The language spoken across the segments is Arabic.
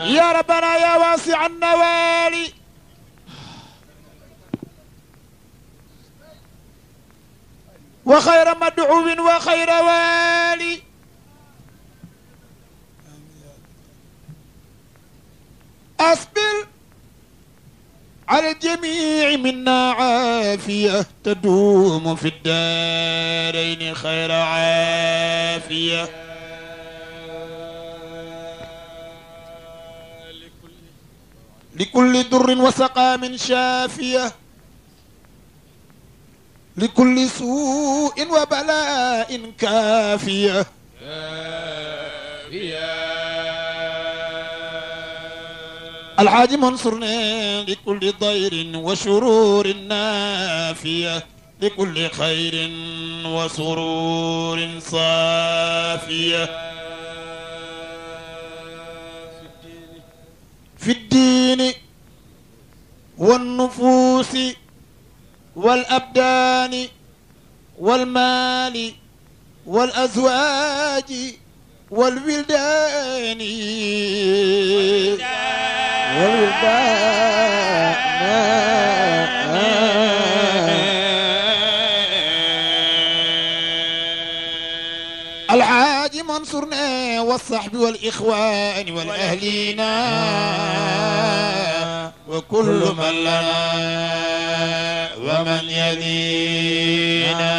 يا ربنا يا واسع النوال وخير مدعو وخير والي. أسبل على الجميع منا عافية تدوم في الدارين خير عافية. لكل در وسقام شافية. لكل سوء وبلاء كافية. الحاج منصرنا لكل ضير وشرور نافية. لكل خير وسرور صافية. في الدين والنفوس والأبدان والمال والأزواج والولدان الحاج منصورنا والصحب والإخوان والأهلين. وكل من لنا ومن يدينا.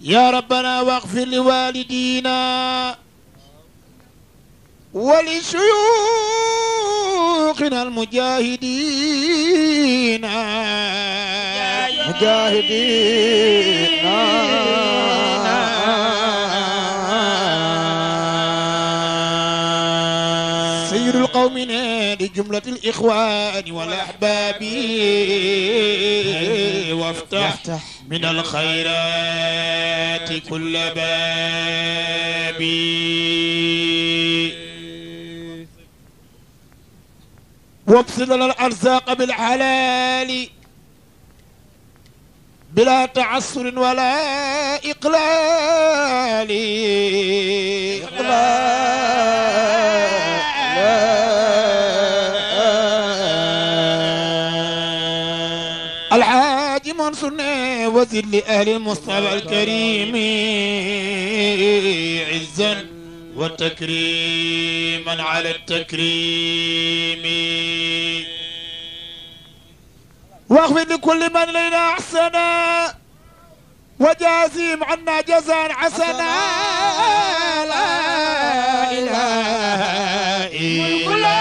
يا ربنا واغفر لوالدينا ولشيوخنا المجاهدين. سير القوم لجملة الإخوان والأحباب. وافتح من الخيرات كل باب. وابسط الأرزاق بالحلال. بلا تعسر ولا إقلال. الحاج منصور وزير لأهل المصطفى الكريم. عزا وتكريما على التكريم. واغفر لكل من لنا احسنا وجازيم عنا جزاء حسنا لا اله الا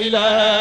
إله